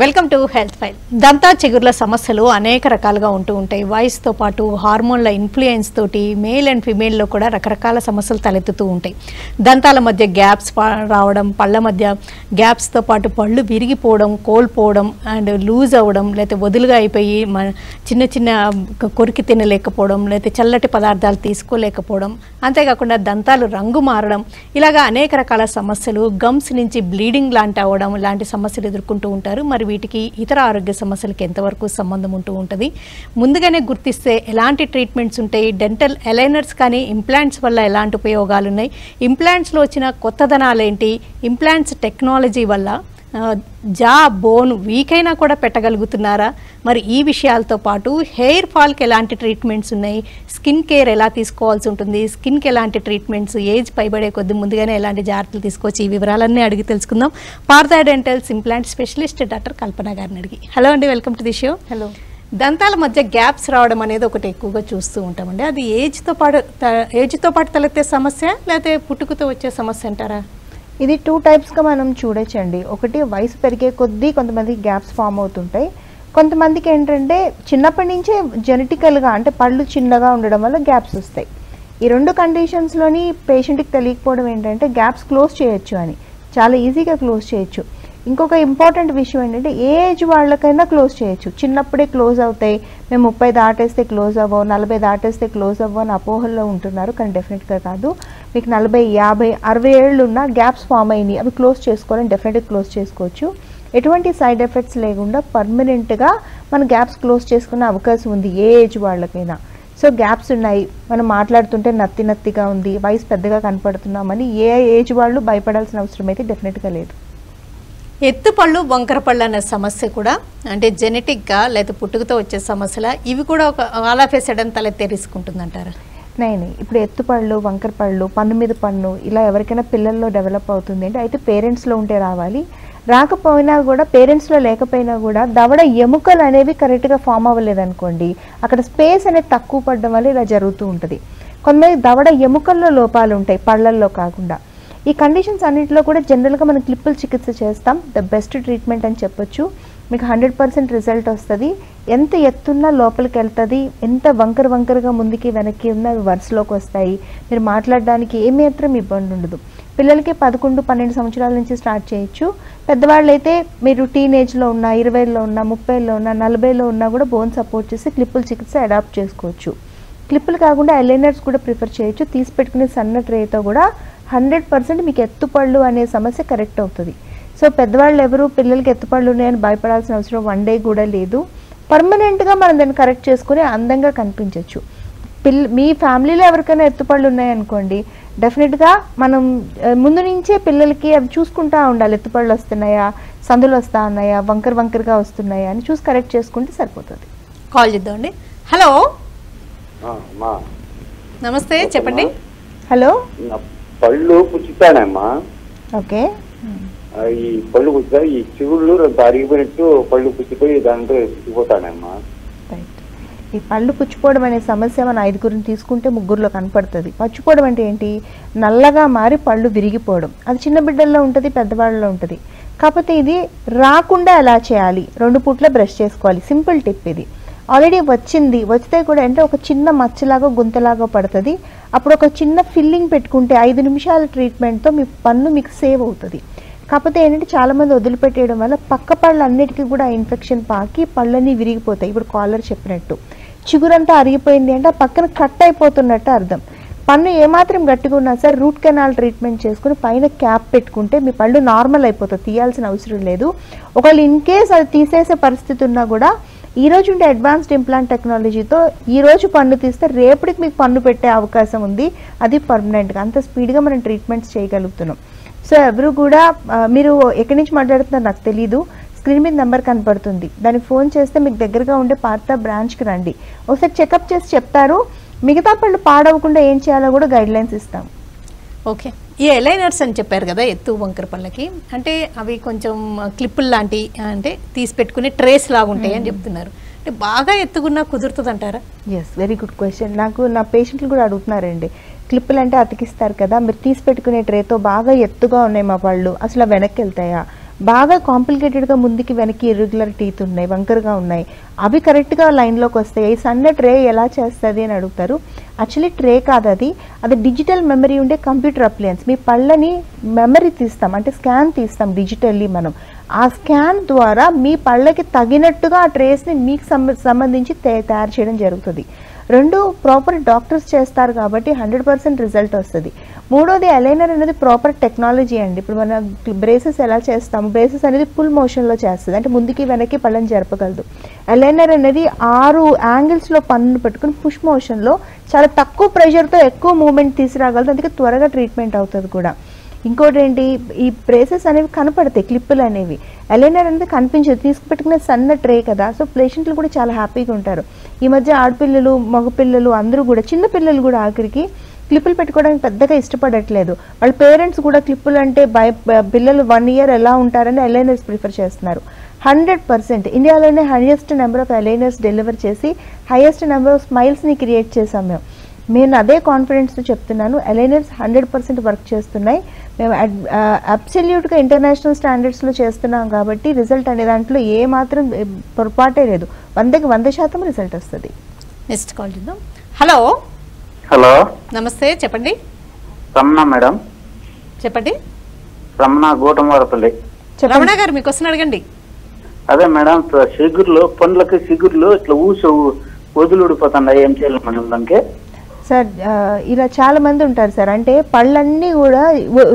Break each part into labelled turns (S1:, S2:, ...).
S1: Welcome to health file. దంతా చిగుర్ల సమస్యలు అనేక రకాలుగా ఉంటూ ఉంటాయి. వయసుతో పాటు హార్మోన్ల ఇన్ఫ్లుయెన్స్ తోటి మేల్ అండ్ ఫిమేల్లో కూడా రకరకాల సమస్యలు తలెత్తుతూ ఉంటాయి. దంతాల మధ్య గ్యాప్స్ రావడం పళ్ళ మధ్య గ్యాప్స్తో పాటు పళ్ళు విరిగిపోవడం కోల్పోవడం అండ్ లూజ్ అవ్వడం లేకపోతే వదులుగా అయిపోయి మ చిన్న చిన్న కొరికి తినలేకపోవడం లేకపోతే చల్లటి పదార్థాలు తీసుకోలేకపోవడం అంతేకాకుండా దంతాలు రంగు మారడం ఇలాగా అనేక రకాల సమస్యలు గమ్స్ నుంచి బ్లీడింగ్ లాంటి అవ్వడం లాంటి సమస్యలు ఎదుర్కొంటూ ఉంటారు. మరి వీటికి ఇతర ఆరోగ్య సమస్యలకు ఎంతవరకు సంబంధం ఉంటూ ఉంటుంది. ముందుగానే గుర్తిస్తే ఎలాంటి ట్రీట్మెంట్స్ ఉంటాయి? డెంటల్ అలైనర్స్ కానీ ఇంప్లాంట్స్ వల్ల ఎలాంటి ఉపయోగాలు ఉన్నాయి ఇంప్లాంట్స్లో వచ్చిన కొత్తదనాలు ఏంటి ఇంప్లాంట్స్ టెక్నాలజీ వల్ల జా బోన్ వీక్ అయినా కూడా పెట్టగలుగుతున్నారా? మరి ఈ విషయాలతో పాటు హెయిర్ ఫాల్కి ఎలాంటి ట్రీట్మెంట్స్ ఉన్నాయి? స్కిన్ కేర్ ఎలా తీసుకోవాల్సి ఉంటుంది? స్కిన్కి ఎలాంటి ట్రీట్మెంట్స్? ఏజ్ పైబడే కొద్ది ముందుగానే ఎలాంటి జాగ్రత్తలు తీసుకోవచ్చు ఈ వివరాలన్నీ అడిగి తెలుసుకుందాం. Partha dentals implant specialist doctor Kalpana గారిని అడిగి. హలో అండి welcome to the show.
S2: Hello.
S1: దంతాల మధ్య గ్యాప్స్ రావడం అనేది ఒకటి ఎక్కువగా చూస్తూ ఉంటామండి. అది ఏజ్తో పాటు ఏజ్తో పాటు తలెత్తే సమస్య లేకపోతే పుట్టుకతో వచ్చే సమస్య అంటారా?
S2: ఇది టూ టైప్స్గా మనం చూడొచ్చండి. ఒకటి వయసు పెరిగే కొద్దీ కొంతమందికి గ్యాప్స్ ఫామ్ అవుతుంటాయి. కొంతమందికి ఏంటంటే చిన్నప్పటి నుంచే జెనెటికల్గా అంటే పళ్ళు చిన్నగా ఉండడం వల్ల గ్యాప్స్ వస్తాయి. ఈ రెండు కండిషన్స్లోని పేషెంట్కి తెలియకపోవడం ఏంటంటే గ్యాప్స్ క్లోజ్ చేయొచ్చు అని. చాలా ఈజీగా క్లోజ్ చేయొచ్చు. ఇంకొక ఇంపార్టెంట్ విషయం ఏంటంటే ఏ ఏజ్ వాళ్ళకైనా క్లోజ్ చేయొచ్చు. చిన్నప్పుడే క్లోజ్ అవుతాయి. మేము ముప్పై దాటేస్తే క్లోజ్ అవ్వవు నలభై దాటేస్తే క్లోజ్ అవ్వవు అని అపోహల్లో ఉంటున్నారు. కానీ డెఫినెట్గా కాదు. మీకు నలభై యాభై అరవై ఏళ్ళు ఉన్న గ్యాప్స్ ఫామ్ అయినాయి. అవి క్లోజ్ చేసుకోవాలని డెఫినెట్గా క్లోజ్ చేసుకోవచ్చు. ఎటువంటి సైడ్ ఎఫెక్ట్స్ లేకుండా పర్మనెంట్గా మన గ్యాప్స్ క్లోజ్ చేసుకునే అవకాశం ఉంది ఏ ఏజ్ వాళ్ళకైనా. సో గ్యాప్స్ ఉన్నాయి. మనం మాట్లాడుతుంటే నత్తి నత్తిగా ఉంది. వయసు పెద్దగా కనపడుతున్నామని ఏ ఏజ్ వాళ్ళు భయపడాల్సిన అవసరం అయితే డెఫినెట్గా లేదు.
S1: ఎత్తుపళ్ళు వంకర పళ్ళు అనే సమస్య కూడా అంటే జెనెటిక్గా లేదా పుట్టుకతో వచ్చే సమస్యల ఇవి కూడా ఒక ఆల్ ఆఫ్ ఏ సడన్ తలెత్తే రిస్క్ ఉంటుందంటారా?
S2: ఇప్పుడు ఎత్తుపళ్ళు వంకర పళ్ళు పన్ను మీద పన్ను ఇలా ఎవరికైనా పిల్లల్లో డెవలప్ అవుతుంది అంటే అయితే పేరెంట్స్లో ఉంటే రావాలి. రాకపోయినా కూడా పేరెంట్స్లో లేకపోయినా కూడా దవడ ఎముకలు అనేవి కరెక్ట్గా ఫామ్ అవ్వలేదు అనుకోండి అక్కడ స్పేస్ అనేది తక్కువ పడడం వల్ల ఇలా జరుగుతూ ఉంటుంది. కొంతమంది దవడ ఎముకల్లో లోపాలు ఉంటాయి పళ్ళల్లో కాకుండా. ఈ కండిషన్స్ అన్నింటిలో కూడా జనరల్గా మనం క్లిప్పుల చికిత్స చేస్తాం. ద బెస్ట్ ట్రీట్మెంట్ అని చెప్పొచ్చు. మీకు హండ్రెడ్ పర్సెంట్ రిజల్ట్ వస్తుంది. ఎంత ఎత్తున్నా లోపలికి వెళ్తుంది. ఎంత వంకర వంకరగా ముందుకి వెనక్కి ఉన్నా అవి వరుసలోకి వస్తాయి. మీరు మాట్లాడడానికి ఏమాత్రం ఇబ్బంది ఉండదు. పిల్లలకి పదకొండు పన్నెండు సంవత్సరాల నుంచి స్టార్ట్ చేయొచ్చు. పెద్దవాళ్ళు అయితే మీరు టీనేజ్లో ఉన్న ఇరవైలో ఉన్న ముప్పైలో ఉన్న నలభైలో ఉన్నా కూడా బోన్ సపోర్ట్ చేసి క్లిప్పుల చికిత్స అడాప్ట్ చేసుకోవచ్చు. క్లిప్పులు కాకుండా ఎలైనర్స్ కూడా ప్రిఫర్ చేయొచ్చు. తీసి పెట్టుకునే సన్న ట్రేతో కూడా హండ్రెడ్ పర్సెంట్ మీకు ఎత్తుపళ్ళు అనే సమస్య కరెక్ట్ అవుతుంది. సో పెద్దవాళ్ళు ఎవరు పిల్లలకి ఎత్తుపళ్ళు ఉన్నాయని భయపడాల్సిన అవసరం వన్ డే కూడా లేదు. పర్మనెంట్గా మనం దాన్ని కరెక్ట్ చేసుకుని అందంగా కనిపించవచ్చు పిల్ల మీ ఫ్యామిలీలో ఎవరికైనా ఎత్తుపళ్ళు ఉన్నాయనుకోండి డెఫినెట్గా మనం ముందు నుంచే పిల్లలకి అవి చూసుకుంటా ఉండాలి. ఎత్తుపళ్ళు వస్తున్నాయా? సందులు వస్తా ఉన్నాయా? వంకర వంకరగా వస్తున్నాయా? అని చూసి కరెక్ట్ చేసుకుంటే సరిపోతుంది.
S1: కాల్ చేద్దామండి. హలో.
S3: ఆ, అమ్మా
S1: నమస్తే చెప్పండి.
S2: హలో.
S3: పళ్ళు పుచ్చుతానమ్మా.
S2: ఓకే.
S3: ఈ పళ్ళు పుచ్చుతా ఈ చిగుళ్ళు రెండు అరిగిపోయినట్టు పళ్ళు పుచ్చిపోయి దాంట్లో పుచ్చిపోతానమ్మా
S2: ఈ పళ్ళు పుచ్చిపోవడం అనే సమస్య మన ఐదుగురిని తీసుకుంటే ముగ్గురులో కనపడుతుంది. పుచ్చిపోవడం అంటే ఏంటి? నల్లగా మారి పళ్ళు విరిగిపోవడం. అది చిన్న బిడ్డల్లో ఉంటుంది పెద్దవాళ్ళలో ఉంటుంది. కాకపోతే ఇది రాకుండా ఎలా చేయాలి? రెండు పూట్ల బ్రష్ చేసుకోవాలి. సింపుల్ టిప్ ఇది. ఆల్రెడీ వచ్చింది. వచ్చితే కూడా అంటే ఒక చిన్న మచ్చలాగా గుంతలాగా పడుతుంది. అప్పుడు ఒక చిన్న ఫిల్లింగ్ పెట్టుకుంటే ఐదు నిమిషాల ట్రీట్మెంట్తో మీ పన్ను మీకు సేవ్ అవుతుంది. కాకపోతే ఏంటంటే చాలామంది వదిలిపెట్టేయడం వల్ల పక్క పళ్ళు అన్నిటికీ కూడా ఇన్ఫెక్షన్ పాకి పళ్ళన్నీ విరిగిపోతాయి. ఇప్పుడు కాలర్ చెప్పినట్టు. చిగురంతా అరిగిపోయింది అంటే పక్కన కట్ అయిపోతున్నట్టు అర్థం. పన్ను ఏమాత్రం గట్టిగా ఉన్నా సరే రూట్ కెనాల్ ట్రీట్మెంట్ చేసుకుని పైన క్యాప్ పెట్టుకుంటే మీ పళ్ళు నార్మల్ అయిపోతుంది తీయాల్సిన అవసరం లేదు. ఒకవేళ ఇన్ కేస్ అది తీసేసే పరిస్థితి ఉన్నా కూడా ఈ రోజు ఉండే అడ్వాన్స్డ్ ఇంప్లాంట్ టెక్నాలజీతో ఈ రోజు పన్ను తీస్తే రేపటికి మీకు పన్ను పెట్టే అవకాశం ఉంది. అది పర్మనెంట్గా అంత స్పీడ్గా మనం ట్రీట్మెంట్స్ చేయగలుగుతున్నాం. సో ఎవరు కూడా మీరు ఎక్కడి నుంచి మాట్లాడుతున్నారో నాకు తెలీదు. స్క్రీన్ మీద నెంబర్ కనపడుతుంది. దానికి ఫోన్ చేస్తే మీకు దగ్గరగా ఉండే పాత బ్రాంచ్కి రండి. ఒకసారి చెకప్ చేసి చెప్తారు. మిగతా పళ్ళు పాడవకుండా ఏం చేయాలో కూడా గైడ్ లైన్స్ ఇస్తాం.
S1: ఓకే. ఈ ఎలైనర్స్ అని చెప్పారు కదా ఎత్తు వంకర పళ్ళకి. అంటే అవి కొంచెం క్లిప్పులు లాంటి అంటే తీసి పెట్టుకునే ట్రేస్ లాగా ఉంటాయి అని చెప్తున్నారు. అంటే బాగా ఎత్తుకున్నా కుదురుతుంది అంటారా
S2: ఎస్ వెరీ గుడ్ క్వశ్చన్ నాకు నా పేషెంట్లు కూడా అడుగుతున్నారండి. క్లిప్పులు అంటే అతికిస్తారు కదా మీరు తీసి పెట్టుకునే ట్రేతో బాగా ఎత్తుగా ఉన్నాయి మా పళ్ళు. అసలు వెనక్కి వెళ్తాయా? బాగా కాంప్లికేటెడ్గా ముందుకి వెనక్కి ఇర్రెగ్యులర్ టీత్ ఉన్నాయి వంకరగా ఉన్నాయి. అవి కరెక్ట్గా లైన్లోకి వస్తాయి సన్న ట్రే ఎలా చేస్తుంది? అని అడుగుతారు. యాక్చువల్లీ ట్రే కాదు అది. అది డిజిటల్ మెమరీ ఉండే కంప్యూటర్ అప్లయన్స్ మీ పళ్ళని మెమరీ తీస్తాం అంటే స్కాన్ తీస్తాం డిజిటల్లీ మనం. ఆ స్కాన్ ద్వారా మీ పళ్ళకి తగినట్టుగా ఆ ట్రేస్ని మీకు సంబంధించి తయారు చేయడం జరుగుతుంది. రెండు ప్రాపర్ డాక్టర్స్ చేస్తారు కాబట్టి హండ్రెడ్ పర్సెంట్ రిజల్ట్ వస్తుంది. మూడోది అలైనర్ అనేది ప్రాపర్ టెక్నాలజీ అండి. ఇప్పుడు మన బ్రేసెస్ ఎలా చేస్తాము? బ్రేసెస్ అనేది ఫుల్ మోషన్లో చేస్తుంది. అంటే ముందుకి వెనక్కి పళ్ళని జరపగలదు. అలైనర్ అనేది ఆరు యాంగిల్స్లో పన్ను పెట్టుకుని పుష్ మోషన్లో చాలా తక్కువ ప్రెషర్తో ఎక్కువ మూమెంట్ తీసుకురాగలదు. అందుకే త్వరగా ట్రీట్మెంట్ అవుతుంది కూడా. ఇంకోటి ఏంటి ఈ ప్లేసెస్ అనేవి కనపడతాయి క్లిప్పులు అనేవి. ఎలైనర్ అనేది కనిపించదు తీసుకుపెట్టుకునే సన్న ట్రే కదా సో పేషెంట్లు కూడా చాలా హ్యాపీగా ఉంటారు. ఈ మధ్య ఆడపిల్లలు మగపిల్లలు అందరూ కూడా చిన్న పిల్లలు కూడా ఆఖరికి క్లిప్పులు పెట్టుకోవడానికి పెద్దగా ఇష్టపడట్లేదు. వాళ్ళ పేరెంట్స్ కూడా క్లిప్పులు అంటే భయ పిల్లలు వన్ ఇయర్ ఎలా ఉంటారని ఎలైనర్స్ ప్రిఫర్ చేస్తున్నారు. హండ్రెడ్ పర్సెంట్ ఇండియాలోనే highest number of aligners deliver చేసి హైయెస్ట్ నెంబర్ ఆఫ్ స్మైల్స్ని క్రియేట్ చేసాం మేము. నేను అదే కాన్ఫిడెన్స్తో చెప్తున్నాను ఎలైనర్స్ హండ్రెడ్ పర్సెంట్ వర్క్ చేస్తున్నాయి. మేము అబ్సల్యూట్గా ఇంటర్నేషనల్ స్టాండర్డ్స్లో చేస్తున్నాం కాబట్టి రిజల్ట్ అనే దాంట్లో ఏ మాత్రం పొరపాటే లేదు. వందకి వంద శాతం రిజల్ట్ వస్తుంది.
S1: నెక్స్ట్ కాల్ చూద్దాం. హలో
S3: హలో
S1: నమస్తే చెప్పండి.
S3: రమణ మేడం.
S1: చెప్పండి.
S3: రమణ గోటమరపల్లి
S1: రమణ గారు మీకు వస్తున్న అడగండి.
S3: అదే మేడం సిగుర్లు పండ్లకి సిగుర్లు ఇట్లా ఊసి వదులుడిపోతున్నాయి ఏం చేయాలి మేడం దానికి?
S2: సార్ ఇలా చాలా మంది ఉంటారు సార్. అంటే పళ్ళన్నీ కూడా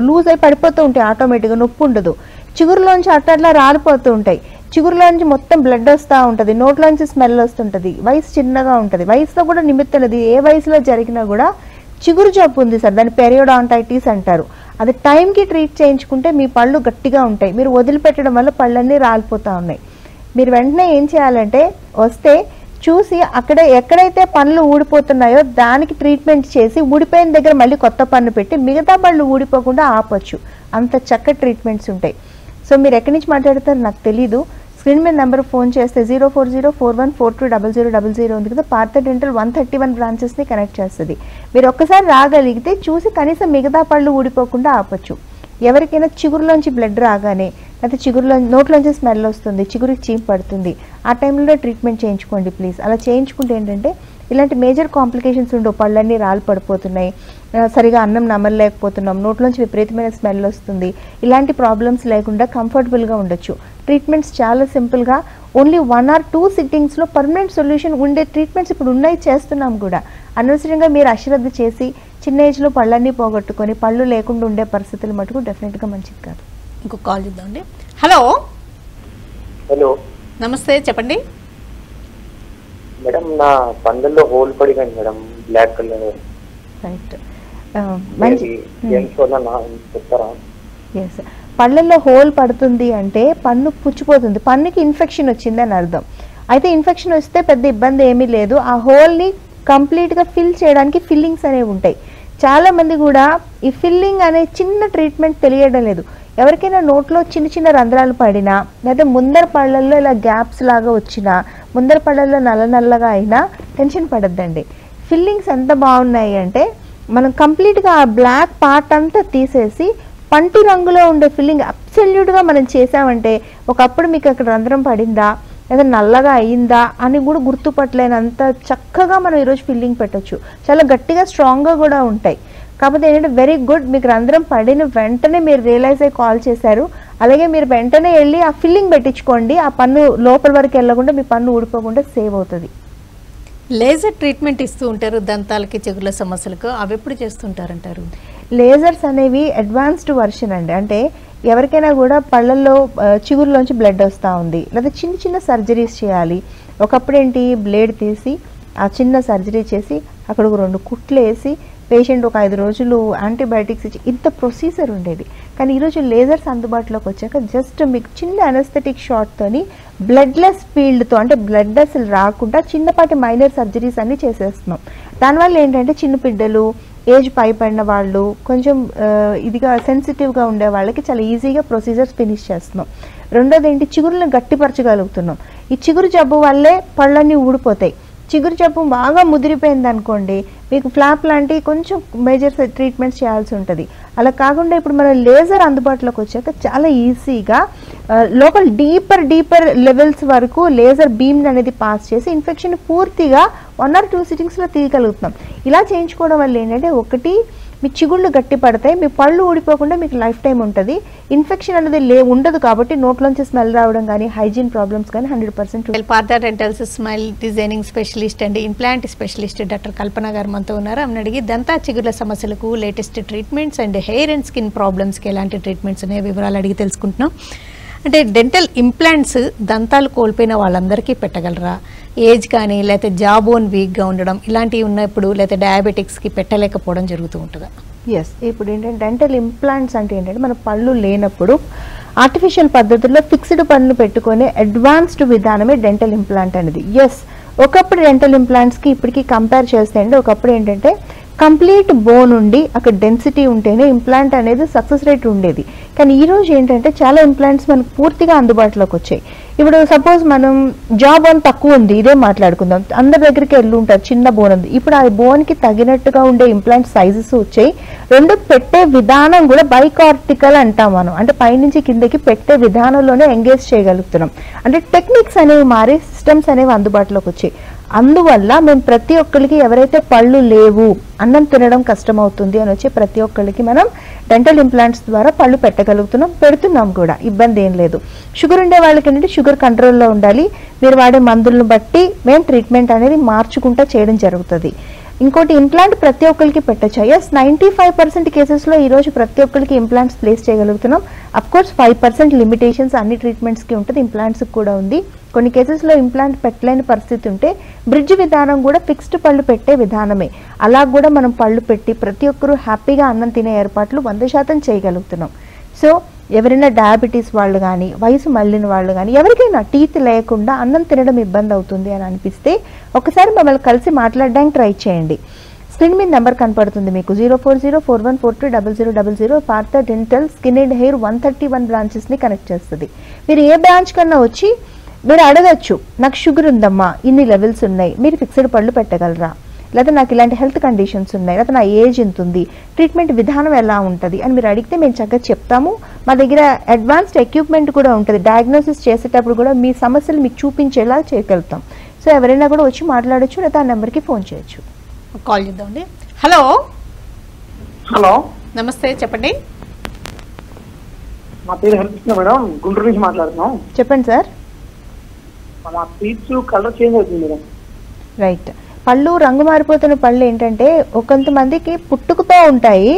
S2: లూజ్ అయి పడిపోతూ ఉంటాయి ఆటోమేటిక్గా నొప్పి ఉండదు. చిగురులోంచి అట్లా అట్లా రాలిపోతూ ఉంటాయి. చిగురులోంచి మొత్తం బ్లడ్ వస్తూ ఉంటుంది. నోట్లోంచి స్మెల్ వస్తుంటుంది. వయసు చిన్నగా ఉంటుంది. వయసులో కూడా నిమిత్తం లేదు. ఏ వయసులో జరిగినా కూడా చిగురు జబ్బు ఉంది సార్. దాన్ని పెరియోడాంటైటిస్ అంటారు. అది టైంకి ట్రీట్ చేయించుకుంటే మీ పళ్ళు గట్టిగా ఉంటాయి. మీరు వదిలిపెట్టడం వల్ల పళ్ళన్నీ రాలిపోతూ ఉన్నాయి. మీరు వెంటనే ఏం చేయాలంటే వస్తే చూసి అక్కడ ఎక్కడైతే పనులు ఊడిపోతున్నాయో దానికి ట్రీట్మెంట్ చేసి ఊడిపోయిన దగ్గర మళ్ళీ కొత్త పన్ను పెట్టి మిగతా పళ్ళు ఊడిపోకుండా ఆపొచ్చు. అంత చక్క ట్రీట్మెంట్స్ ఉంటాయి. సో మీరు ఎక్కడి నుంచి మాట్లాడతారో నాకు తెలీదు. స్క్రీన్ మీద నెంబర్ ఫోన్ చేస్తే zero four zero four one four two double zero double zero ఉంది కదా Partha dental one thirty one బ్రాంచెస్ని connect చేస్తుంది. మీరు ఒక్కసారి రాగలిగితే చూసి కనీసం మిగతా పళ్ళు ఊడిపోకుండా ఆపొచ్చు. ఎవరికైనా చిగురులోంచి బ్లడ్ రాగానే లేకపోతే చిగురులో నోట్లోంచి స్మెల్ వస్తుంది చిగురికి చీమ్ పడుతుంది. ఆ టైంలో ట్రీట్మెంట్ చేయించుకోండి ప్లీజ్ అలా చేయించుకుంటే ఏంటంటే ఇలాంటి మేజర్ కాంప్లికేషన్స్ ఉండవు. పళ్ళన్నీ రాళ్ళు పడిపోతున్నాయి. సరిగా అన్నం నమ్మలేకపోతున్నాం నోట్లోంచి విపరీతమైన స్మెల్ వస్తుంది. ఇలాంటి ప్రాబ్లమ్స్ లేకుండా కంఫర్టబుల్గా ఉండొచ్చు. ట్రీట్మెంట్స్ చాలా సింపుల్గా ఓన్లీ వన్ ఆర్ టూ సిట్టింగ్స్లో పర్మనెంట్ సొల్యూషన్ ఉండే ట్రీట్మెంట్స్ ఇప్పుడు ఉన్నాయి చేస్తున్నాం కూడా. అనవసరంగా మీరు అశ్రద్ధ చేసి చిన్న ఏజ్లో పళ్ళన్నీ పోగొట్టుకొని పళ్ళు లేకుండా ఉండే పరిస్థితులు మటుకు డెఫినెట్గా మంచిది కాదు.
S1: ఇంకొక కాల్ చూద్దామండి. హలో.
S3: హలో.
S1: నమస్తే చెప్పండి.
S3: మేడం నా పందుల్లో హోల్ పడిపోయింది మేడం బ్లాక్ కలర్.
S2: రైట్ మంచి
S3: చెప్తారా?
S2: ఎస్ పళ్ళల్లో హోల్ పడుతుంది అంటే పన్ను పుచ్చిపోతుంది. పన్నుకి ఇన్ఫెక్షన్ వచ్చిందని అర్థం. అయితే ఇన్ఫెక్షన్ వస్తే పెద్ద ఇబ్బంది ఏమీ లేదు. ఆ హోల్ని కంప్లీట్గా ఫిల్ చేయడానికి ఫిల్లింగ్స్ అనేవి ఉంటాయి. చాలామంది కూడా ఈ ఫిల్లింగ్ అనే చిన్న ట్రీట్మెంట్ తెలియడం లేదు. ఎవరికైనా నోట్లో చిన్న చిన్న రంధ్రాలు పడినా లేదా ముందర పళ్ళల్లో ఇలా గ్యాప్స్ లాగా వచ్చినా ముందర పళ్ళల్లో నల్ల నల్లగా అయినా టెన్షన్ పడద్దండి. ఫిల్లింగ్స్ ఎంత బాగున్నాయి అంటే మనం కంప్లీట్గా ఆ బ్లాక్ పార్ట్ అంతా తీసేసి పంటి రంగులో ఉండే ఫిల్లింగ్ అబ్సల్యూట్గా మనం చేసామంటే ఒకప్పుడు మీకు అక్కడ రంధ్రం పడిందా లేదా నల్లగా అయిందా అని కూడా గుర్తుపట్టలేనంత చక్కగా మనం ఈరోజు ఫిల్లింగ్ పెట్టొచ్చు. చాలా గట్టిగా స్ట్రాంగ్గా కూడా ఉంటాయి. కాకపోతే ఏంటంటే వెరీ గుడ్ మీకు రంధ్రం పడిన వెంటనే మీరు రియలైజ్ అయ్యి కాల్ చేశారు. అలాగే మీరు వెంటనే వెళ్ళి ఆ ఫిల్లింగ్ పెట్టించుకోండి. ఆ పన్ను లోపల వరకు వెళ్ళకుండా మీ పన్ను ఊడిపోకుండా సేవ్ అవుతుంది.
S1: లేజర్ ట్రీట్మెంట్ ఇస్తూ ఉంటారు దంతాలకి చెగుల సమస్యలకు. అవి ఎప్పుడు చేస్తుంటారంటారు?
S2: లేజర్స్ అనేవి అడ్వాన్స్డ్ వర్షన్ అండి. అంటే ఎవరికైనా కూడా పళ్ళల్లో చిగురులోంచి బ్లడ్ వస్తూ ఉంది. లేదా చిన్న చిన్న సర్జరీస్ చేయాలి. ఒకప్పుడు ఏంటి బ్లేడ్ తీసి ఆ చిన్న సర్జరీ చేసి అక్కడ ఒక రెండు కుట్లు వేసి పేషెంట్ ఒక ఐదు రోజులు యాంటీబయాటిక్స్ ఇచ్చి ఇంత ప్రొసీజర్ ఉండేది. కానీ ఈరోజు లేజర్స్ అందుబాటులోకి వచ్చాక జస్ట్ మీకు చిన్న అనస్థెటిక్ షాట్తోని బ్లడ్లెస్ ఫీల్డ్తో అంటే బ్లడ్ అసలు రాకుండా చిన్నపాటి మైనర్ సర్జరీస్ అన్ని చేసేస్తున్నాం. దానివల్ల ఏంటంటే చిన్న బిడ్డలు ఏజ్ పైపడిన వాళ్ళు కొంచెం ఇదిగా సెన్సిటివ్గా ఉండే వాళ్ళకి చాలా ఈజీగా ప్రొసీజర్స్ ఫినిష్ చేస్తున్నాం. రెండోది ఏంటి? చిగురులను గట్టిపరచగలుగుతున్నాం. ఈ చిగురు జబ్బు వల్లే పళ్ళన్నీ ఊడిపోతాయి. చిగురు చెప్పు బాగా ముదిరిపోయింది అనుకోండి మీకు ఫ్లాప్ లాంటి కొంచెం మేజర్ ట్రీట్మెంట్స్ చేయాల్సి ఉంటుంది. అలా కాకుండా ఇప్పుడు మన లేజర్ అందుబాటులోకి వచ్చాక చాలా ఈజీగా లోకల్ డీపర్ డీపర్ లెవెల్స్ వరకు లేజర్ బీమ్ అనేది పాస్ చేసి ఇన్ఫెక్షన్ పూర్తిగా వన్ ఆర్ టూ సిట్టింగ్స్లో తీయగలుగుతున్నాం. ఇలా చేయించుకోవడం వల్ల ఏంటంటే ఒకటి మీ చిగుళ్ళు గట్టి పడతాయి మీ పళ్ళు ఊడిపోకుండా మీకు లైఫ్ టైం ఉంటుంది. ఇన్ఫెక్షన్ అనేది లే ఉండదు కాబట్టి నోట్లోంచి స్మెల్ రావడం కానీ హైజీన్ ప్రాబ్లమ్స్ కానీ hundred percent
S1: Partha dentals smile designing specialist and implant specialist doctor Kalpana గారు మనతో ఉన్నారు. ఆమెను అడిగి దంతా చిగుళ్ళ సమస్యలకు latest treatments and hair and skin ప్రాబ్లమ్స్కి ఎలాంటి ట్రీట్మెంట్స్ ఉన్నాయో వివరాలు అడిగి తెలుసుకుంటున్నాం. అంటే డెంటల్ ఇంప్లాంట్స్ దంతాలు కోల్పోయిన వాళ్ళందరికీ పెట్టగలరా? ఏజ్ కానీ లేకపోతే జాబోన్ వీక్గా ఉండడం ఇలాంటివి ఉన్నప్పుడు లేకపోతే డయాబెటిక్స్కి పెట్టలేకపోవడం జరుగుతూ ఉంటుందా?
S2: ఎస్ ఇప్పుడు ఏంటంటే డెంటల్ ఇంప్లాంట్స్ అంటే ఏంటంటే మన పళ్ళు లేనప్పుడు ఆర్టిఫిషియల్ పద్ధతుల్లో ఫిక్స్డ్ పళ్ళు పెట్టుకునే అడ్వాన్స్డ్ విధానమే డెంటల్ ఇంప్లాంట్ అనేది. ఎస్ ఒకప్పుడు డెంటల్ ఇంప్లాంట్స్కి ఇప్పటికి కంపేర్ చేస్తే అండి ఒకప్పుడు ఏంటంటే కంప్లీట్ బోన్ ఉండి అక్కడ డెన్సిటీ ఉంటేనే ఇంప్లాంట్ అనేది సక్సెస్ రేట్ ఉండేది. కానీ ఈ రోజు ఏంటంటే చాలా ఇంప్లాంట్స్ మనకు పూర్తిగా అందుబాటులోకి వచ్చాయి. ఇప్పుడు సపోజ్ మనం జాబ్ అని తక్కువ ఉంది ఇదే మాట్లాడుకుందాం. అందరి దగ్గరికి వెళ్ళి ఉంటారు చిన్న బోన్ ఉంది. ఇప్పుడు ఆ బోన్కి తగినట్టుగా ఉండే ఇంప్లాంట్ సైజెస్ వచ్చాయి. రెండు పెట్టే విధానం కూడా బైకార్టికల్ అంటాం మనం. అంటే పైనుంచి కిందకి పెట్టే విధానంలోనే ఎంగేజ్ చేయగలుగుతున్నాం. అంటే టెక్నిక్స్ అనేవి మారి సిస్టమ్స్ అనేవి అందుబాటులోకి వచ్చాయి. అందువల్ల మేము ప్రతి ఒక్కరికి ఎవరైతే పళ్ళు లేవు అన్నం తినడం కష్టమవుతుంది అని వచ్చి ప్రతి ఒక్కరికి మనం డెంటల్ ఇంప్లాంట్స్ ద్వారా పళ్ళు పెట్టగలుగుతున్నాం పెడుతున్నాం కూడా. ఇబ్బంది ఏం లేదు. షుగర్ ఉండే వాళ్ళకి ఏంటంటే షుగర్ కంట్రోల్లో ఉండాలి. మీరు వాడే మందులను బట్టి మేము ట్రీట్మెంట్ అనేది మార్చుకుంటా చేయడం జరుగుతుంది. ఇంకోటి ఇంప్లాంట్ ప్రతి ఒక్కరికి పెట్టచ్చు? ఎస్ నైంటీ ఫైవ్ పర్సెంట్ కేసెస్లో ఈరోజు ప్రతి ఒక్కరికి ఇంప్లాంట్స్ ప్లేస్ చేయగలుగుతున్నాం. Of course five percent limitations అన్ని ట్రీట్మెంట్స్కి ఉంటుంది ఇంప్లాంట్స్కి కూడా ఉంది. కొన్ని కేసెస్లో ఇంప్లాంట్ పెట్టలేని పరిస్థితి ఉంటే బ్రిడ్జ్ విధానం కూడా ఫిక్స్డ్ పళ్ళు పెట్టే విధానమే. అలా కూడా మనం పళ్ళు పెట్టి ప్రతి ఒక్కరూ హ్యాపీగా అన్నం తినే ఏర్పాట్లు వంద శాతం చేయగలుగుతున్నాం. సో ఎవరైనా డయాబెటీస్ వాళ్ళు కానీ వయసు మళ్ళిన వాళ్ళు కానీ ఎవరికైనా టీత్ లేకుండా అన్నం తినడం ఇబ్బంది అవుతుంది అని అనిపిస్తే ఒకసారి మమ్మల్ని కలిసి మాట్లాడడానికి ట్రై చేయండి. స్క్రీన్ మీద నెంబర్ కనపడుతుంది మీకు. Zero four zero four one four two double zero double zero Partha dental skin and hair one thirty one బ్రాంచెస్ని connect చేస్తుంది. మీరు ఏ బ్రాంచ్ కన్నా వచ్చి మీరు అడగచ్చు నాకు షుగర్ ఉందమ్మా ఇన్ని లెవెల్స్ ఉన్నాయి మీరు ఫిక్స్డ్ పళ్ళు పెట్టగలరా? లేదా నాకు ఇలాంటి హెల్త్ కండిషన్స్ ఉన్నాయి లేదా నా ఏజ్ ఎంత ఉంది ట్రీట్మెంట్ విధానం ఎలా ఉంటుంది అని మీరు అడిగితే మేము చక్కగా చెప్తాము. మా దగ్గర అడ్వాన్స్డ్ ఎక్విప్మెంట్ కూడా ఉంటుంది. డయాగ్నోసిస్ చేసేటప్పుడు కూడా మీ సమస్యలు మీకు చూపించేలా చేయగలుగుతాం. సో ఎవరైనా కూడా వచ్చి మాట్లాడొచ్చు లేదా ఆ నెంబర్కి ఫోన్ చేయొచ్చు.
S1: కాల్ చేద్దామండి. హలో
S3: హలో
S1: నమస్తే చెప్పండి.
S3: మా పేరు హరికృష్ణ మేడం. గుంటూరు నుంచి మాట్లాడుతున్నాం.
S2: చెప్పండి సార్.
S3: మా సీట్స్ కలర్ చేంజ్ అవుతుంది మేడం.
S2: రైట్ పళ్ళు రంగు మారిపోతున్న పళ్ళు ఏంటంటే కొంతమందికి పుట్టుకతో ఉంటాయి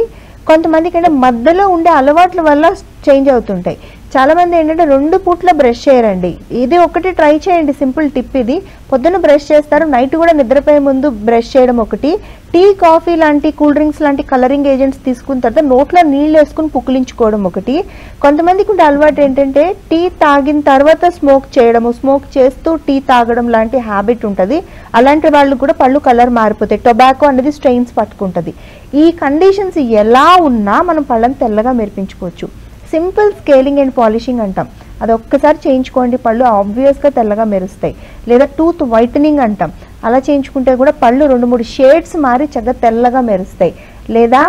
S2: కొంతమందికి అంటే మధ్యలో ఉండే అలవాట్ల వల్ల చేంజ్ అవుతుంటాయి. చాలా మంది ఏంటంటే రెండు పూట్ల బ్రష్ చేయరండి. ఇది ఒకటి ట్రై చేయండి సింపుల్ టిప్ ఇది. పొద్దున్న బ్రష్ చేస్తారు నైట్ కూడా నిద్రపోయే ముందు బ్రష్ చేయడం ఒకటి. టీ కాఫీ లాంటి కూల్ డ్రింక్స్ లాంటి కలరింగ్ ఏజెంట్స్ తీసుకున్న తర్వాత నోట్లో నీళ్ళు వేసుకుని పుక్కిలించుకోవడం ఒకటి. కొంతమందికి ఉండే అలవాటు ఏంటంటే టీ తాగిన తర్వాత స్మోక్ చేయడము స్మోక్ చేస్తూ టీ తాగడం లాంటి హ్యాబిట్ ఉంటుంది. అలాంటి వాళ్ళు కూడా పళ్ళు కలర్ మారిపోతాయి. టొబాకో అనేది స్ట్రెయిన్స్ పట్టుకుంటుంది. ఈ కండిషన్స్ ఎలా ఉన్నా మనం పళ్ళని తెల్లగా మెరిపించుకోవచ్చు. సింపుల్ స్కేలింగ్ అండ్ పాలిషింగ్ అంటాం. అది ఒక్కసారి చేయించుకోండి. పళ్ళు ఆబ్వియస్గా తెల్లగా మెరుస్తాయి. లేదా టూత్ వైటనింగ్ అంటాం. అలా చేయించుకుంటే కూడా పళ్ళు రెండు మూడు షేడ్స్ మారి చక్కగా తెల్లగా మెరుస్తాయి. లేదా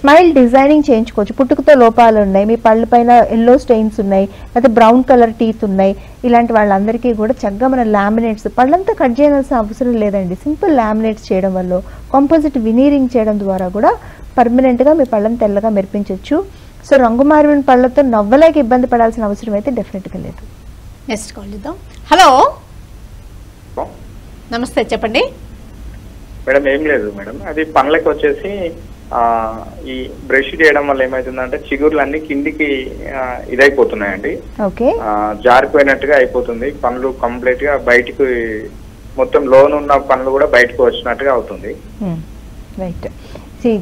S2: స్మైల్ డిజైనింగ్ చేయించుకోవచ్చు. పుట్టుకతో లోపాలు ఉన్నాయి. మీ పళ్ళు పైన ఎల్లో స్టెయిన్స్ ఉన్నాయి. లేదా బ్రౌన్ కలర్ టీత్ ఉన్నాయి. ఇలాంటి వాళ్ళందరికీ కూడా చక్కగా మన లామినేట్స్ పళ్ళంతా కట్ చేయాల్సిన అవసరం లేదండి. సింపుల్ లామినేట్స్ చేయడం వల్ల కాంపోజిట్ వినీరింగ్ చేయడం ద్వారా కూడా పర్మనెంట్గా మీ పళ్ళని తెల్లగా మెరిపించవచ్చు సో రంగు మారిన పళ్ళతో నవ్వలేక ఇబ్బంది పడాల్సిన అవసరం అయితే డెఫినెట్గా లేదు.
S1: నెక్స్ట్ కాల్ చేద్దాం. హలో నమస్తే చెప్పండి.
S4: మేడం ఏం లేదు మేడం. అది పనులకి వచ్చేసి ఆ, ఈ బ్రష్ చేయడం వల్ల ఏమవుతుందంటే చిగుర్లు అన్ని కిందికి ఇదైపోతున్నాయండి.
S2: ఓకే.
S4: ఆ, జారిపోయినట్టుగా అయిపోతుంది. పనులు కంప్లీట్గా బయటికి మొత్తం లోన్ ఉన్న పనులు కూడా బయటకు వచ్చినట్టుగా అవుతుంది.
S2: రైట్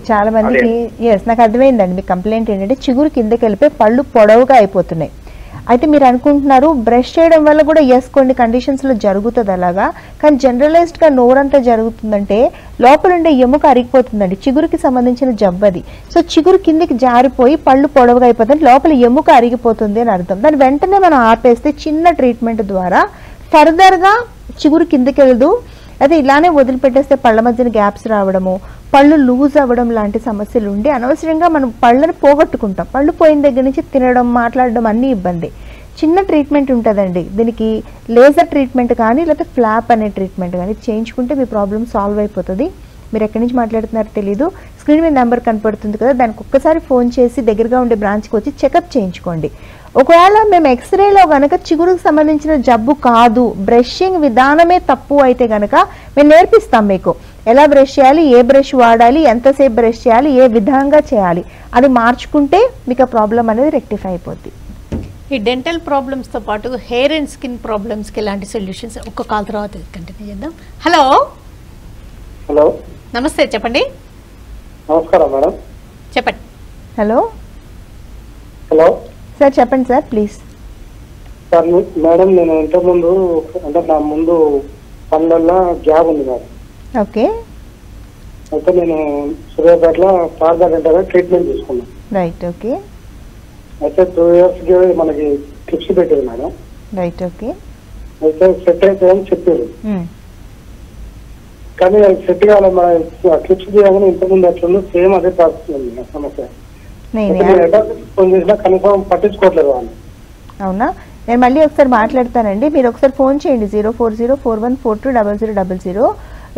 S2: చాలా మందికి ఎస్ నాకు అర్థమైందండి. మీ కంప్లైంట్ ఏంటంటే చిగురు కిందకి వెళ్ళిపోయి పళ్ళు పొడవుగా అయిపోతున్నాయి. అయితే మీరు అనుకుంటున్నారు బ్రష్ చేయడం వల్ల కూడా ఎస్ కొన్ని కండిషన్స్లో జరుగుతుంది అలాగా. కానీ జనరలైజ్డ్గా నోరంతా జరుగుతుందంటే లోపల ఉండే ఎముక అరిగిపోతుందండి. చిగురుకి సంబంధించిన జబ్బది. సో చిగురు కిందికి జారిపోయి పళ్ళు పొడవుగా అయిపోతుంది లోపల ఎముక అరిగిపోతుంది అని అర్థం. దాన్ని వెంటనే మనం ఆపేస్తే చిన్న ట్రీట్మెంట్ ద్వారా ఫర్దర్గా చిగురు కిందకి వెళ్దు అయితే ఇలానే వదిలిపెట్టేస్తే పళ్ళ మధ్యన గ్యాప్స్ రావడము పళ్ళు లూజ్ అవ్వడం లాంటి సమస్యలు ఉండి అనవసరంగా మనం పళ్ళను పోగొట్టుకుంటాం. పళ్ళు పోయిన దగ్గర నుంచి తినడం మాట్లాడడం అన్నీ ఇబ్బంది. చిన్న ట్రీట్మెంట్ ఉంటుందండి. దీనికి లేజర్ ట్రీట్మెంట్ కానీ లేకపోతే ఫ్లాప్ అనే ట్రీట్మెంట్ కానీ చేయించుకుంటే మీ ప్రాబ్లం సాల్వ్ అయిపోతుంది. మీరు ఎక్కడి నుంచి మాట్లాడుతున్నారో తెలీదు. స్క్రీన్ మీద నెంబర్ కనపడుతుంది కదా దానికి ఒక్కసారి ఫోన్ చేసి దగ్గరగా ఉండే బ్రాంచ్కి వచ్చి చెకప్ చేయించుకోండి. ఒకవేళ మేము ఎక్స్రేలో కనుక చిగురుకు సంబంధించిన జబ్బు కాదు బ్రషింగ్ విధానమే తప్పు అయితే కనుక మేము నేర్పిస్తాం మీకు. ఎలా బ్రష్ చేయాలి ఏ బ్రష్ వాడాలి ఎంతసేపు బ్రష్ చేయాలి ఏ విధంగా చేయాలి అది మార్చుకుంటే మీకు ఆ ప్రాబ్లం అనేది రెక్టిఫై అయిపోద్ది.
S1: ఈ డెంటల్ ప్రాబ్లమ్స్తో పాటు హెయిర్ అండ్ స్కిన్ ప్రాబ్లమ్స్కి ఎలాంటి సొల్యూషన్స్ ఒక్క కాల్ తర్వాత కంటిన్యూ చేద్దాం. హలో?
S5: హలో?
S1: నమస్తే చెప్పండి.
S5: నమస్కారం మేడం.
S1: చెప్పండి.
S2: హలో?
S5: హలో?
S2: సార్ చెప్పండి సార్ ప్లీజ్.
S5: సార్ మేడం నేను ఇంతకుముందు అంటే నా ముందు పనులలో జాబ్ ఉంది మేడం.
S2: ఓకే.
S5: అయితే నేను సూర్యాపేటలో పార్దా డెంటల్ ట్రీట్మెంట్ తీసుకున్నాను.
S2: Right okay.
S5: అయితే టూ ఇయర్స్కి మనకి క్లిప్స్ పెట్టారు మేడం.
S2: Right okay.
S5: అయితే సెట్ అయితే అని చెప్పారు కానీ అది సెట్ కావాలి మన క్లిప్స్ తీయగానే ఇంతకుముందు అట్లా సేమ్ అదే ఉంది నా సమస్య. ఫోన్ చేసినా పట్టించుకోవట్లేదు వాళ్ళు.
S2: అవునా? నేను మళ్ళీ ఒకసారి మాట్లాడతానండి. మీరు ఒకసారి ఫోన్ చేయండి. Zero four zero four one four two double zero double zero.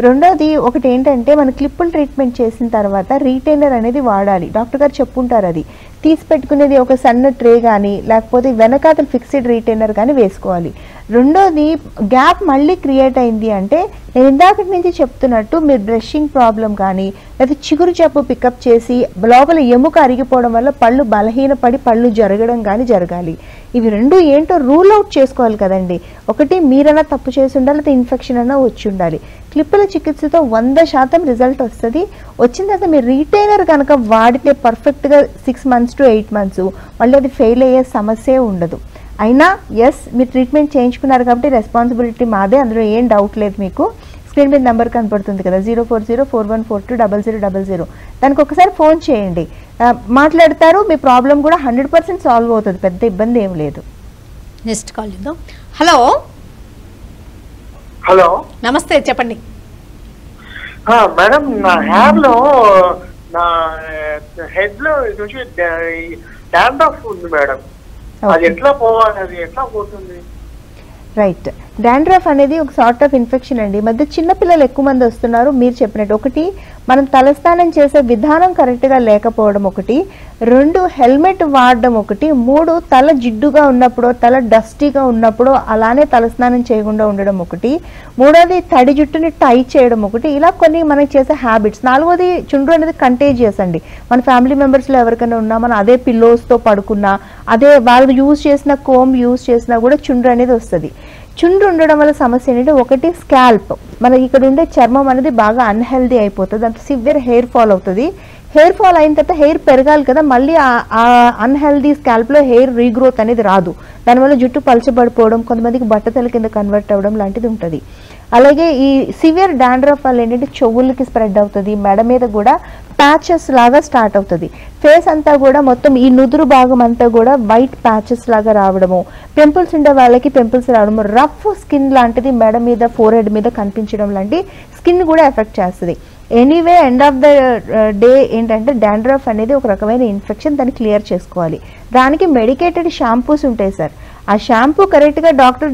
S2: రెండోది ఒకటి ఏంటంటే మన క్లిప్పులు ట్రీట్మెంట్ చేసిన తర్వాత రీటైనర్ అనేది వాడాలి. డాక్టర్ గారు చెప్పుంటారు అది. తీసి పెట్టుకునేది ఒక సన్న ట్రే కానీ లేకపోతే వెనకాతలు ఫిక్స్డ్ రీటైనర్ కానీ వేసుకోవాలి. రెండోది గ్యాప్ మళ్ళీ క్రియేట్ అయింది అంటే నేను ఇందాకటి నుంచి చెప్తున్నట్టు మీరు బ్రషింగ్ ప్రాబ్లం కానీ లేదా చిగురు జబ్బు పికప్ చేసి లోపల ఎముక అరిగిపోవడం వల్ల పళ్ళు బలహీనపడి పళ్ళు జరగడం కానీ జరగాలి. ఇవి రెండు ఏంటో రూల్ అవుట్ చేసుకోవాలి కదండి. ఒకటి మీరన్నా తప్పు చేసి ఉండాలి లేదా ఇన్ఫెక్షన్ అన్నా వచ్చి ఉండాలి. క్లిప్పుల చికిత్సతో వంద శాతం రిజల్ట్ వస్తుంది. వచ్చిన తర్వాత మీరు రీటైనర్ కనుక వాడితే పర్ఫెక్ట్గా six months to eight months మళ్ళీ అది ఫెయిల్ అయ్యే సమస్యే ఉండదు. అయినా ఎస్ మీరు ట్రీట్మెంట్ చేయించుకున్నారు కాబట్టి రెస్పాన్సిబిలిటీ మాదే. అందులో ఏం డౌట్ లేదు మీకు. స్క్రీన్ మీద నెంబర్ కనపడుతుంది కదా zero four zero four one four two double zero double zero దానికి ఒకసారి ఫోన్ చేయండి. మాట్లాడతారు మీ ప్రాబ్లం కూడా హండ్రెడ్ పర్సెంట్ సాల్వ్ అవుతుంది. పెద్ద ఇబ్బంది ఏం లేదు.
S1: నెక్స్ట్ కాల్ చేద్దాం. హలో
S6: హలో
S1: నమస్తే చెప్పండి.
S6: ఆ, మేడం నా హెయిర్లో నా హెడ్లో నుంచి డాండ్రఫ్ ఉంది మేడం. అది. ఎట్లా పోవాలి అది ఎట్లా పోతుంది?
S2: రైట్. డాండ్రఫ్ అనేది ఒక సార్ట్ ఆఫ్ ఇన్ఫెక్షన్ అండి. మధ్య చిన్నపిల్లలు ఎక్కువ మంది వస్తున్నారు. మీరు చెప్పినట్టు ఒకటి మనం తలస్నానం చేసే విధానం కరెక్ట్గా లేకపోవడం ఒకటి రెండు హెల్మెట్ వాడడం ఒకటి మూడు తల జిడ్డుగా ఉన్నప్పుడు తల డస్టీగా ఉన్నప్పుడు అలానే తలస్నానం చేయకుండా ఉండడం ఒకటి మూడోది తడి జుట్టుని టై చేయడం ఒకటి ఇలా కొన్ని మనకి చేసే హ్యాబిట్స్ నాలుగోది చుండ్రు అనేది కంటేజియస్ అండి. మన ఫ్యామిలీ మెంబర్స్లో ఎవరికైనా ఉన్నా మనం అదే పిల్లోస్తో పడుకున్నా అదే వాళ్ళు యూజ్ చేసిన కోమ్ యూజ్ చేసినా కూడా చుండ్రు అనేది వస్తుంది. చుండ్రు ఉండడం వల్ల సమస్య ఏంటంటే ఒకటి స్కాల్ప్. మనకి ఇక్కడ ఉండే చర్మం అనేది బాగా అన్హెల్దీ అయిపోతుంది. దాంతో సివియర్ హెయిర్ ఫాల్ అవుతుంది. హెయిర్ ఫాల్ అయిన తర్వాత హెయిర్ పెరగాలి కదా మళ్ళీ ఆ అన్హెల్దీ స్కాల్ప్లో హెయిర్ రీగ్రోత్ అనేది రాదు. దానివల్ల జుట్టు పలచబడిపోవడం కొంతమందికి బట్టతల కింద కన్వర్ట్ అవ్వడం లాంటిది ఉంటుంది. అలాగే ఈ సివియర్ డాండ్రఫ్ వల్ల ఏంటంటే చెవులకి స్ప్రెడ్ అవుతుంది మెడ మీద కూడా ప్యాచెస్ లాగా స్టార్ట్ అవుతుంది. ఫేస్ అంతా కూడా మొత్తం ఈ నుదురు భాగం అంతా కూడా వైట్ ప్యాచెస్ లాగా రావడము పింపుల్స్ ఉండే వాళ్ళకి పింపుల్స్ రావడము రఫ్ స్కిన్ లాంటిది మెడ మీద ఫోర్ హెడ్ మీద కనిపించడం లాంటి స్కిన్ కూడా ఎఫెక్ట్ చేస్తుంది. Anyway end of the day ఏంటంటే డాండ్రఫ్ అనేది ఒక రకమైన ఇన్ఫెక్షన్ దాన్ని క్లియర్ చేసుకోవాలి. దానికి మెడికేటెడ్ షాంపూస్ ఉంటాయి సార్. ఆ షాంపూ కరెక్ట్గా డాక్టర్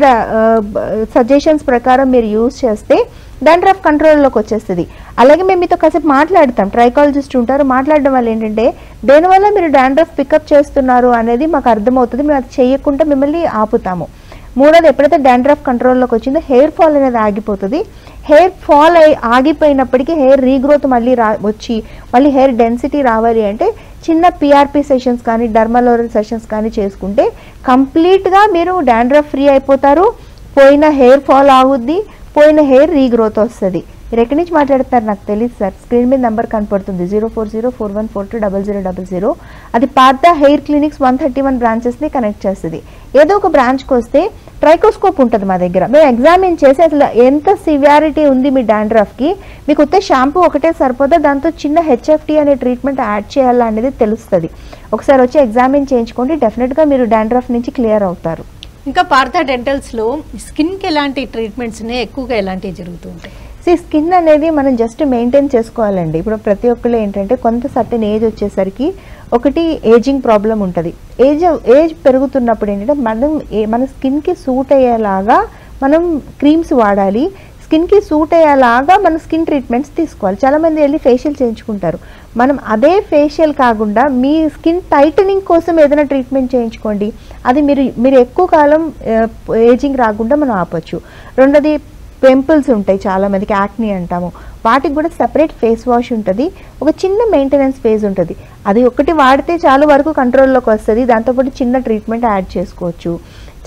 S2: సజెషన్స్ ప్రకారం మీరు యూజ్ చేస్తే డాండ్రఫ్ కంట్రోల్లోకి వచ్చేస్తుంది. అలాగే మేము మీతో కాసేపు మాట్లాడతాం. ట్రైకాలజిస్ట్ ఉంటారు. మాట్లాడడం వల్ల ఏంటంటే దేనివల్ల మీరు డాండ్రఫ్ పికప్ చేస్తున్నారు అనేది మాకు అర్థమవుతుంది. మేము అది చేయకుండా మిమ్మల్ని ఆపుతాము. మూడోది ఎప్పుడైతే డాండ్రఫ్ కంట్రోల్లోకి వచ్చిందో హెయిర్ ఫాల్ అనేది ఆగిపోతుంది. హెయిర్ ఫాల్ అయి ఆగిపోయినప్పటికీ హెయిర్ రీగ్రోత్ మళ్ళీ రా వచ్చి మళ్ళీ హెయిర్ డెన్సిటీ రావాలి అంటే చిన్న పిఆర్పి సెషన్స్ కానీ డర్మలోరల్ సెషన్స్ కానీ చేసుకుంటే కంప్లీట్గా మీరు డాండ్రఫ్ ఫ్రీ అయిపోతారు. పోయిన హెయిర్ ఫాల్ ఆగుద్ది పోయిన హెయిర్ రీగ్రోత్ వస్తుంది. మీరు ఎక్కడి నుంచి మాట్లాడుతున్నారు నాకు తెలియదు సార్. స్క్రీన్ మీద నెంబర్ కనపడుతుంది. Zero four zero four one four two double zero double zero. అది Partha hair clinics one thirty one బ్రాంచెస్ని connect చేస్తుంది. ఏదో ఒక బ్రాంచ్కి వస్తే ట్రైకోస్కోప్ ఉంటుంది మా దగ్గర. మేము ఎగ్జామిన్ చేసి అసలు ఎంత సివియారిటీ ఉంది మీ డాండ్రఫ్కి? మీకు వస్తే షాంపూ ఒకటే సరిపోతే దాంతో చిన్న హెచ్ఎఫ్టీ అనే ట్రీట్మెంట్ యాడ్ చేయాలా అనేది తెలుస్తుంది. ఒకసారి వచ్చి ఎగ్జామిన్ చేయించుకోండి. డెఫినెట్గా మీరు డాండ్రఫ్ నుంచి క్లియర్ అవుతారు.
S1: ఇంకా పార్థ డెంటల్స్లో స్కిన్కి ఎలాంటి ట్రీట్మెంట్స్ ఎక్కువగా ఎలాంటివి జరుగుతూ ఉంటాయి?
S2: సో స్కిన్ అనేది మనం జస్ట్ మెయింటైన్ చేసుకోవాలండి. ఇప్పుడు ప్రతి ఒక్కళ్ళు ఏంటంటే కొంత సర్టెన్ ఏజ్ వచ్చేసరికి ఒకటి ఏజింగ్ ప్రాబ్లం ఉంటుంది. ఏజ్ ఏజ్ పెరుగుతున్నప్పుడు ఏంటంటే మనం ఏ- మన స్కిన్కి సూట్ అయ్యేలాగా మనం క్రీమ్స్ వాడాలి. స్కిన్కి సూట్ అయ్యేలాగా మన స్కిన్ ట్రీట్మెంట్స్ తీసుకోవాలి. చాలామంది వెళ్ళి ఫేషియల్ చేయించుకుంటారు. మనం అదే ఫేషియల్ కాకుండా మీ స్కిన్ టైటనింగ్ కోసం ఏదైనా ట్రీట్మెంట్ చేయించుకోండి. అది మీరు మీరు ఎక్కువ కాలం ఏజింగ్ రాకుండా మనం ఆపచ్చు. రెండోది పెంపుల్స్ ఉంటాయి చాలామందికి యాక్ని అంటాము. వాటికి కూడా సపరేట్ ఫేస్ వాష్ ఉంటుంది. ఒక చిన్న మెయింటెనెన్స్ ఫేజ్ ఉంటుంది. అది ఒకటి వాడితే చాలా వరకు కంట్రోల్లోకి వస్తుంది. దాంతోపాటు చిన్న ట్రీట్మెంట్ యాడ్ చేసుకోవచ్చు.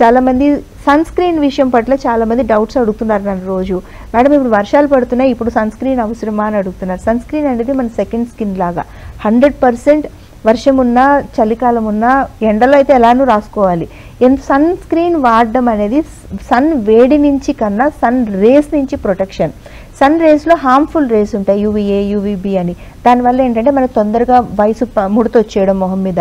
S2: చాలామంది సన్ స్క్రీన్ విషయం పట్ల చాలామంది డౌట్స్ అడుగుతున్నారు నన్ను రోజు. మేడం ఇప్పుడు వర్షాలు పడుతున్నాయి. ఇప్పుడు సన్ స్క్రీన్ అవసరమా అని అడుగుతున్నారు. సన్ స్క్రీన్ అనేది మన సెకండ్ స్కిన్ లాగా. హండ్రెడ్ పర్సెంట్ వర్షం ఉన్నా చలికాలం ఉన్నా ఎండలో అయితే ఎలానూ రాసుకోవాలి. ఎంత సన్ స్క్రీన్ వాడడం అనేది సన్ వేడి నుంచి కన్నా సన్ రేస్ నుంచి ప్రొటెక్షన్. సన్ రేస్లో హార్మ్ఫుల్ రేస్ ఉంటాయి యూవీఏ యూవీబీ అని. దానివల్ల ఏంటంటే మనకు తొందరగా వయసు ముడతొచ్చేయడం ముడత వచ్చేయడం మొహం మీద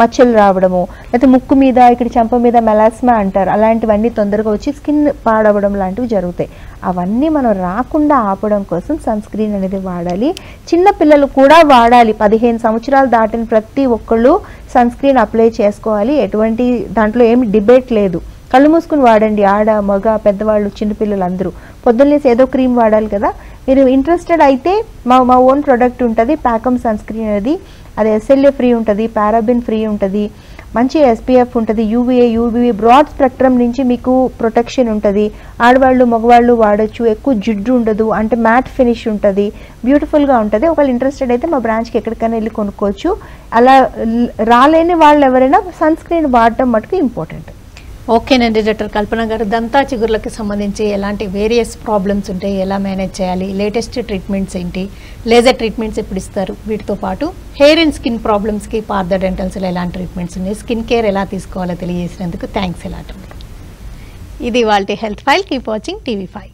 S2: మచ్చలు రావడము లేకపోతే ముక్కు మీద ఇక్కడ చెంప మీద మెలాస్మా అంటారు. అలాంటివన్నీ తొందరగా వచ్చి స్కిన్ పాడవడం లాంటివి జరుగుతాయి. అవన్నీ మనం రాకుండా ఆపడం కోసం సన్ స్క్రీన్ అనేది వాడాలి. చిన్న పిల్లలు కూడా వాడాలి. పదిహేను సంవత్సరాలు దాటిన ప్రతి ఒక్కళ్ళు సన్ స్క్రీన్ అప్లై చేసుకోవాలి. ఎటువంటి దాంట్లో ఏమి డిబేట్ లేదు. కళ్ళు మూసుకుని వాడండి. ఆడ మగ పెద్దవాళ్ళు చిన్నపిల్లలు అందరూ పొద్దున్నేసి ఏదో క్రీమ్ వాడాలి కదా. మీరు ఇంట్రెస్టెడ్ అయితే మా మా ఓన్ ప్రొడక్ట్ ఉంటుంది. ప్యాకమ్ సన్ స్క్రీన్ అనేది అది ఎస్ఎల్ఏ ఫ్రీ ఉంటుంది. పారాబిన్ ఫ్రీ ఉంటుంది. మంచి ఎస్పీఎఫ్ ఉంటుంది. యూవీఏ యూవీ బ్రాడ్ స్పెక్ట్రమ్ నుంచి మీకు ప్రొటెక్షన్ ఉంటుంది. ఆడవాళ్ళు మగవాళ్ళు వాడచ్చు. ఎక్కువ జిడ్డు ఉండదు. అంటే మ్యాట్ ఫినిష్ ఉంటుంది. బ్యూటిఫుల్గా ఉంటుంది. ఒకవేళ ఇంట్రెస్టెడ్ అయితే మా బ్రాంచ్కి ఎక్కడికైనా వెళ్ళి కొనుక్కోవచ్చు. అలా రాలేని వాళ్ళు ఎవరైనా సన్ స్క్రీన్ వాడటం మటుకు ఇంపార్టెంట్
S1: ఓకేనండి డాక్టర్ కల్పన గారు. దంతా చిగుర్లకు సంబంధించి ఎలాంటి వేరియస్ ప్రాబ్లమ్స్ ఉంటాయి ఎలా మేనేజ్ చేయాలి? లేటెస్ట్ ట్రీట్మెంట్స్ ఏంటి? లేజర్ ట్రీట్మెంట్స్ ఎప్పుడు ఇస్తారు? వీటితో పాటు హెయిర్ అండ్ స్కిన్ ప్రాబ్లమ్స్కి పార్థ డెంటల్స్లో ఎలాంటి ట్రీట్మెంట్స్ ఉన్నాయి? స్కిన్ కేర్ ఎలా తీసుకోవాలో తెలియజేసినందుకు థ్యాంక్స్ ఎలాంటి ఇది వాళ్ళ health file. Keep watching TV five.